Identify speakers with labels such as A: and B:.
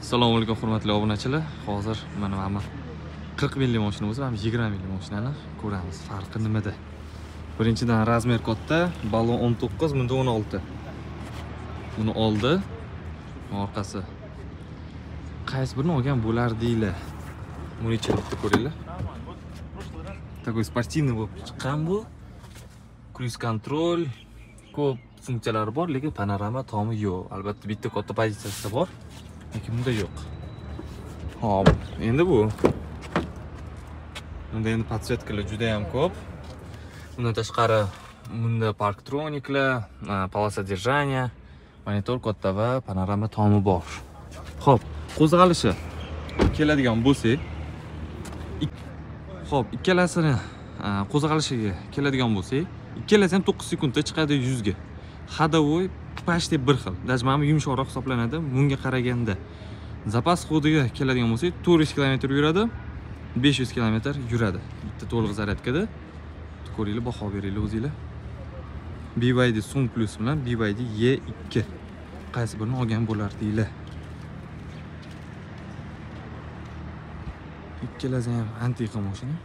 A: assalomu alaykum hurmatli obunachilar. Hozir mana mana 40 millik mashina bo'lsa mana 20 millik mashinani ko'ramiz. Farqi nimada? Birinchidan razmer katta ballon 19 bunda 16 buni oldi. Orqasi. Qaysi birini olgan bo'lardinglar? Buni ichini bitta ko'ringlar. Такой спортивный bo'lib chiqqan bu. Cruise control ko'p funksiyalari bor lekin panorama tomi yo'q. Albatta bitta katta pozitsiyasi bor. Lekin bunda yo'q. Hop endi bu. Bunda endi подсветкаlar juda ham ko'p. Bundan tashqari bunda parktroniklar полоса e, держания monitor katta va panorama tomi bor. Ho'p qo'zg'alishi. Keladigan bo'lsak ho'p ikkalasini e, qo'zg'alishiga keladigan bo'lsak ikkalasi ham 9 sekundda chiqadi 100 ga ходовой почти bir xil. Даже mana bu yumshoqroq hisoblanadi. Bunga qaraganda zapas hodiga keladigan bo'lsak 400 km yuradi 500 km yuradi. Bitta to'liq zaryadkada. Ko'ringlar baho beringlar o'zinglar. BYD Sun Plus bilan BYD E2 qaysi birini olgan bo'lardinglar ikkalasi ham antiqa mashina